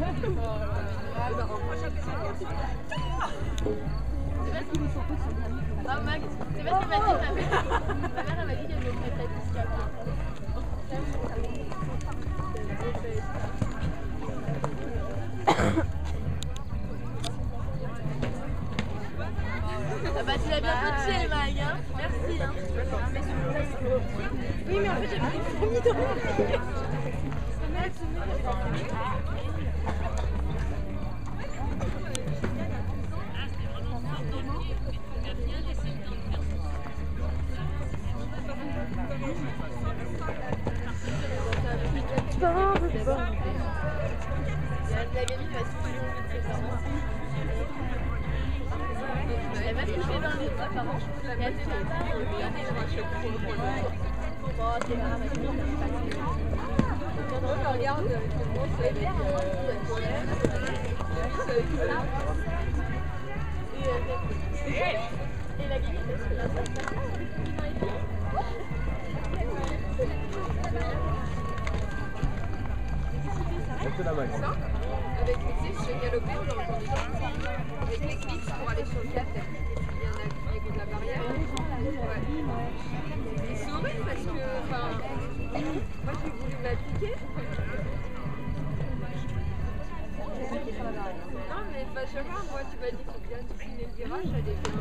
Ah Max, c'est parce qu'elle m'a dit, ma mère, ma mère m'a dit qu'elle me mettrait ici Ah bah tu l'as bien coaché Mag, hein. Merci hein. Oui mais en fait j'avais des fourmis dans mon La gamine va se Elle elle la gamine. Monte la main. Avec tu sais, je galopais, on l'entendait pas. Avec les clics pour aller sur le 4, il y en a qui contre la barrière. Ouais. C'est horrible parce que, enfin, moi j'ai voulu m'appliquer. Non, mais enfin, je sais moi tu m'as dit qu'il faut bien finis le virage, j'allais bien.